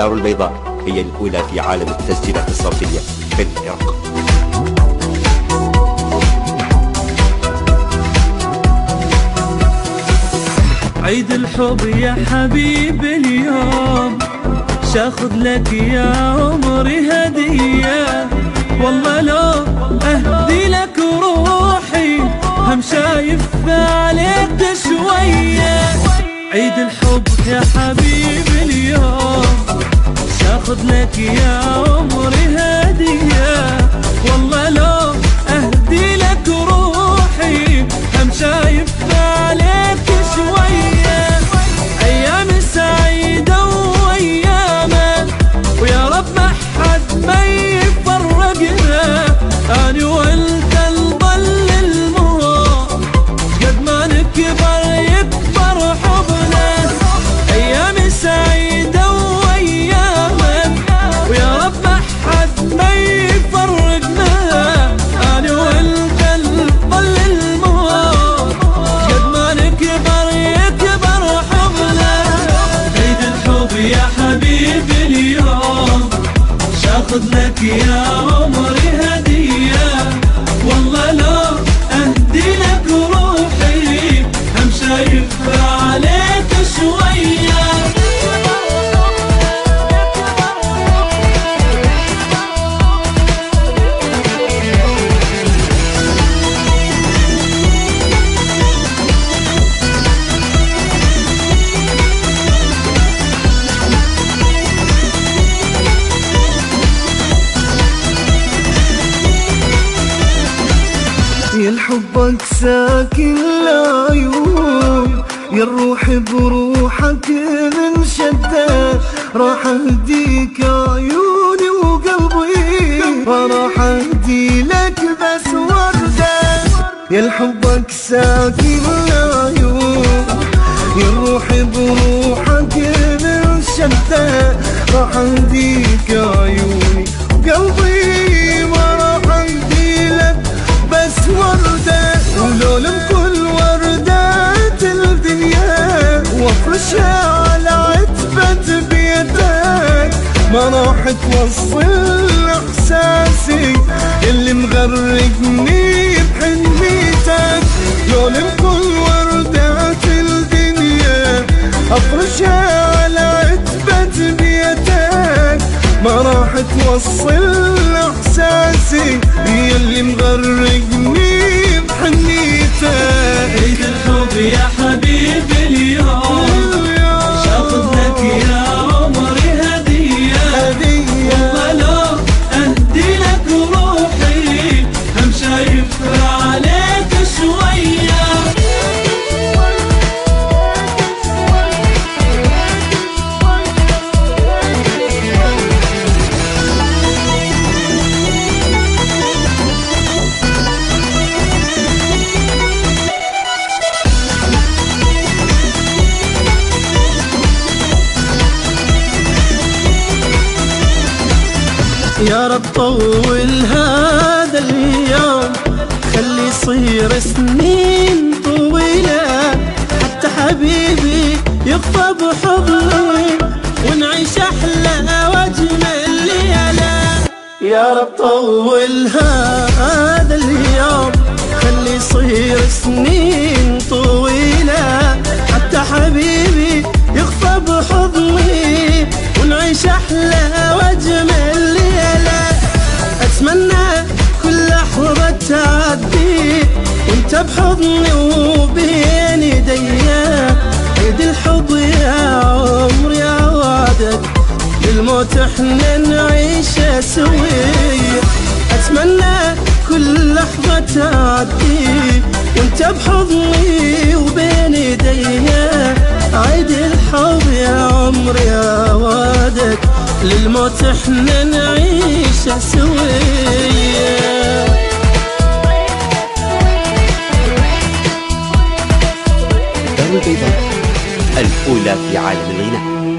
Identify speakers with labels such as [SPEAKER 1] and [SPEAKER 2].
[SPEAKER 1] دار البيضاء هي الأولى في عالم التسجيلات الصوتية في العراق.
[SPEAKER 2] عيد الحب يا حبيبي اليوم شاخذ لك يا عمري هدية. والله لو أهدي لك روحي هم شايف عليك شوية. عيد الحب يا حبيبي اليوم شاخذ لك يا عمري. يا عمري.
[SPEAKER 3] حبك ساكن العيون يا الروح بروحك من شدة راح اهديك عيوني وقلبي راح أهدي لك بس وردة. يا حبك ساكن العيون يا الروح بروحك من شدة راح اهديك عيوني وقلبي. توصل إحساسي. اللي مغرقني بحنيتك لولم كل وردات الدنيا. أفرشها على عتبة بيتك ما راح توصل إحساسي. اللي مغرقني.
[SPEAKER 2] يا
[SPEAKER 3] رب طول هذا اليوم. خلي يصير سنين طويلة. حتى حبيبي يخفى بحضني ونعيش أحلى وأجمل ليلة. يا رب طول هذا اليوم. خلي يصير سنين بحضني وبين ايديا عيد الحب يا عمري عوادك للموت إحنا نعيش سوية أتمنى كل لحظة تعدي وأنت بحضني وبين ايديا عيد الحب يا عمري عوادك للموت إحنا نعيش سوية
[SPEAKER 1] الأولى في عالم الغناء.